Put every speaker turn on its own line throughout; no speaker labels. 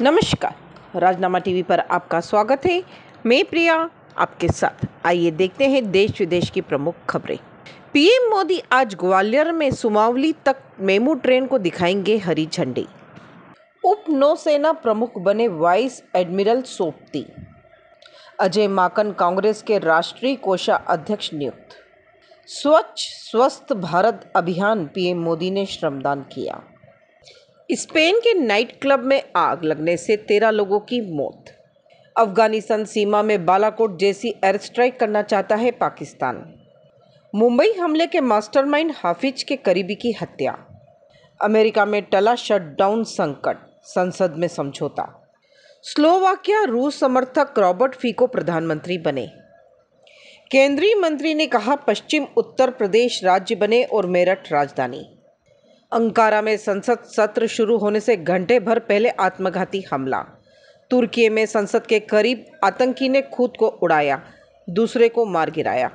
नमस्कार। राजनामा टीवी पर आपका स्वागत है। मैं प्रिया, आपके साथ। आइए देखते हैं देश विदेश की प्रमुख खबरें। पीएम मोदी आज ग्वालियर में सुमावली तक मेमू ट्रेन को दिखाएँगे हरी झंडी। उप नौसेना प्रमुख बने वाइस एडमिरल सोपती। अजय माकन कांग्रेस के राष्ट्रीय कोषा अध्यक्ष नियुक्त। स्वच्छ, स्वस्थ भारत अभियान पीएम मोदी ने श्रमदान किया। स्पेन के नाइट क्लब में आग लगने से तेरह लोगों की मौत। अफ़गानिस्तान सीमा में बालाकोट जैसी एयर स्ट्राइक करना चाहता है पाकिस्तान। मुंबई हमले के मास्टरमाइंड हाफिज के करीबी की हत्या। अमेरिका में टला शटडाउन संकट, संसद में समझौता। स्लोवाकिया रूस समर्थक रॉबर्ट फीको प्रधानमंत्री बने। केंद्रीय मंत्री ने कहा, पश्चिम उत्तर प्रदेश राज्य बने और मेरठ राजधानी। अंकारा में संसद सत्र शुरू होने से घंटे भर पहले आत्मघाती हमला। तुर्की में संसद के करीब आतंकी ने खुद को उड़ाया, दूसरे को मार गिराया।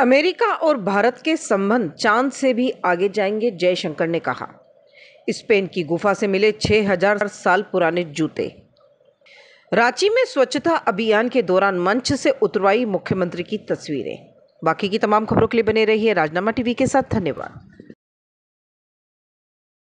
अमेरिका और भारत के संबंध चाँद से भी आगे जाएँगे, जयशंकर ने कहा। स्पेन की गुफा से मिले 6000 साल पुराने जूते। रांची में स्वच्छता अभियान के दौरान मंच से उतरवाई मुख्यमंत्री की तस्वीरें। बाकी की तमाम खबरों के लिए बने रहिए राजनामा टीवी के साथ, धन्यवाद।